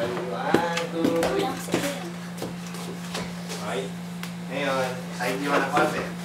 はい。ねえ、最近はなかった。